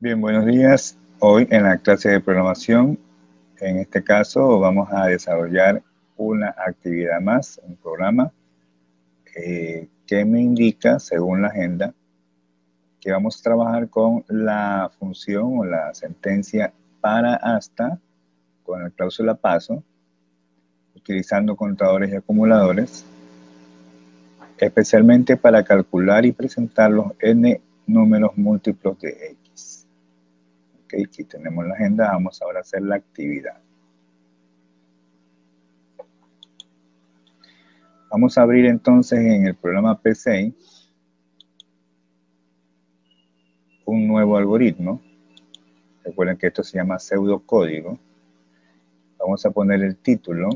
Bien, buenos días. Hoy en la clase de programación, en este caso vamos a desarrollar una actividad más, un programa eh, que me indica, según la agenda, que vamos a trabajar con la función o la sentencia para hasta, con la cláusula paso, utilizando contadores y acumuladores, especialmente para calcular y presentar los n números múltiplos de x. Ok, aquí tenemos la agenda, vamos ahora a hacer la actividad. Vamos a abrir entonces en el programa P6 un nuevo algoritmo. Recuerden que esto se llama pseudocódigo. Vamos a poner el título.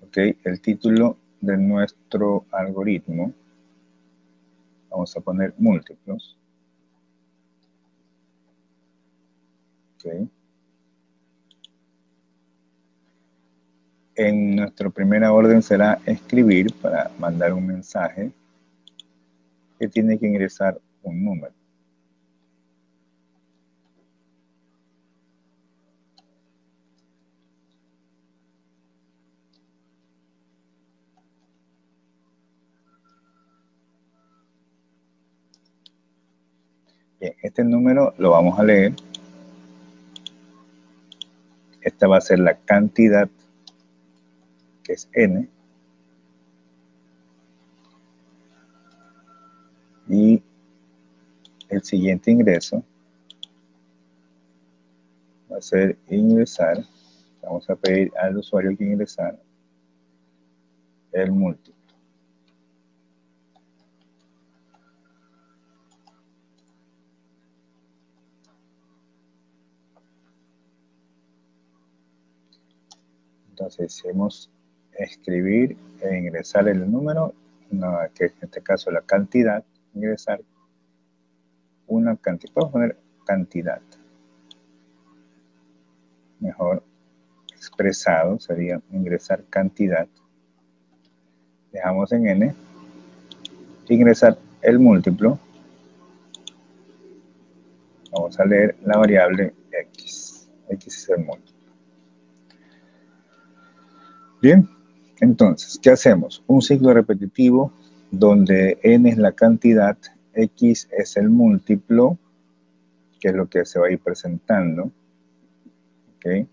Ok, el título de nuestro algoritmo, vamos a poner múltiplos. En nuestra primera orden será escribir para mandar un mensaje que tiene que ingresar un número. Este número lo vamos a leer. Esta va a ser la cantidad, que es n. Y el siguiente ingreso va a ser ingresar. Vamos a pedir al usuario que ingresar el múltiplo. Entonces, hacemos escribir e ingresar el número, que en este caso la cantidad, ingresar una cantidad. Podemos poner cantidad. Mejor expresado sería ingresar cantidad. Dejamos en n. Ingresar el múltiplo. Vamos a leer la variable x. x es el múltiplo. Bien, entonces, ¿qué hacemos? Un ciclo repetitivo donde n es la cantidad, x es el múltiplo, que es lo que se va a ir presentando. ¿Ok?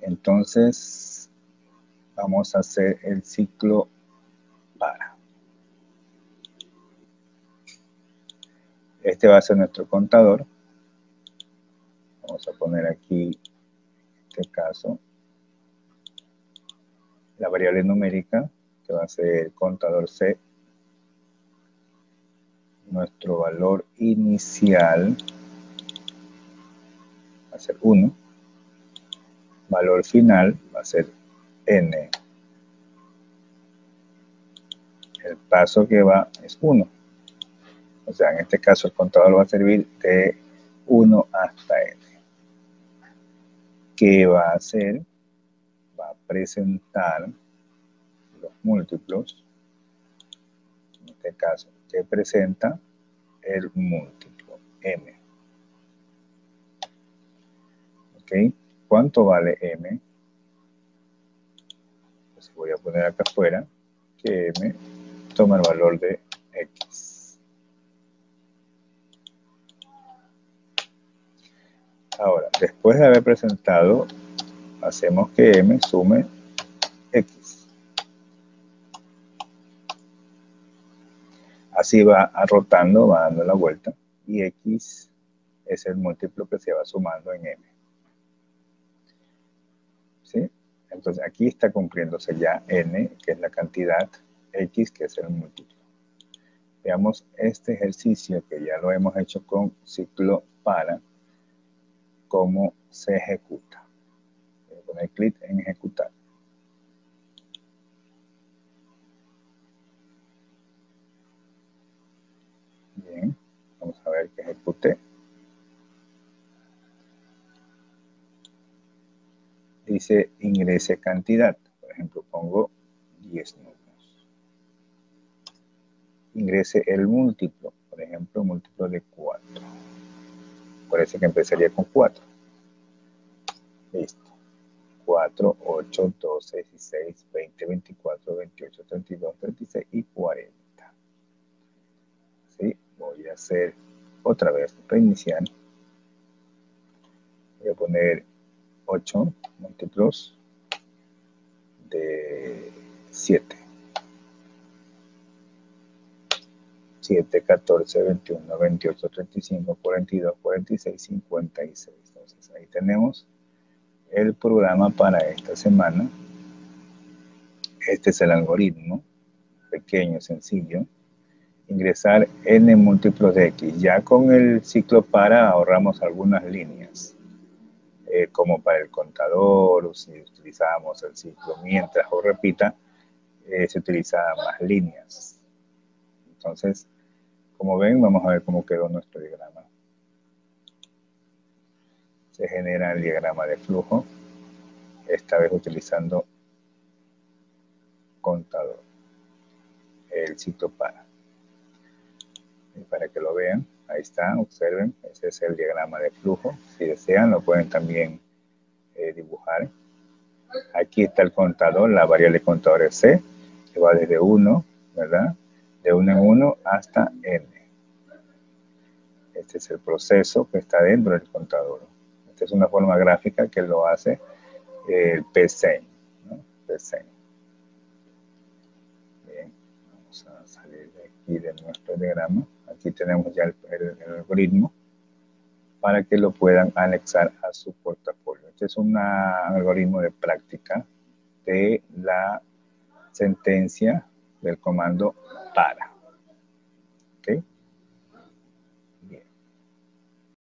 Entonces, vamos a hacer el ciclo para. Este va a ser nuestro contador. Vamos a poner aquí este caso, la variable numérica, que va a ser contador C, nuestro valor inicial va a ser 1, valor final va a ser n. El paso que va es 1. O sea, en este caso el contador va a servir de 1 hasta n. ¿Qué va a hacer? Va a presentar los múltiplos, en este caso, que presenta el múltiplo m. ¿Ok? ¿Cuánto vale m? Pues voy a poner acá afuera que m toma el valor de x. Ahora, después de haber presentado, hacemos que m sume x. Así va rotando, va dando la vuelta, y x es el múltiplo que se va sumando en m. ¿Sí? Entonces aquí está cumpliéndose ya n, que es la cantidad, x, que es el múltiplo. Veamos este ejercicio que ya lo hemos hecho con ciclo para cómo se ejecuta. Voy a poner clic en ejecutar. Bien, vamos a ver que ejecute. Dice ingrese cantidad, por ejemplo, pongo 10 números. Ingrese el múltiplo, por ejemplo, múltiplo de 4. Parece que empezaría con 4. Listo. 4, 8, 12, 16, 20, 24, 28, 32, 36 y 40. ¿Sí? Voy a hacer otra vez reiniciar. Voy a poner 8 múltiplos de 7. 7, 14, 21, 28, 35, 42, 46, 56. Entonces ahí tenemos el programa para esta semana. Este es el algoritmo, pequeño, sencillo. Ingresar n múltiplos de x. Ya con el ciclo para ahorramos algunas líneas, eh, como para el contador, o si utilizamos el ciclo mientras o repita, eh, se utilizan más líneas. Entonces, como ven, vamos a ver cómo quedó nuestro diagrama se genera el diagrama de flujo, esta vez utilizando contador, el ciclo para. Y para que lo vean, ahí está, observen, ese es el diagrama de flujo. Si desean, lo pueden también eh, dibujar. Aquí está el contador, la variable contador es C, que va desde 1, ¿verdad? De 1 en 1 hasta N. Este es el proceso que está dentro del contador es una forma gráfica que lo hace el PC. ¿no? Bien, vamos a salir de aquí de nuestro diagrama. Aquí tenemos ya el, algoritmo para que lo puedan anexar a su portafolio. Este es un algoritmo de práctica de la sentencia del comando para.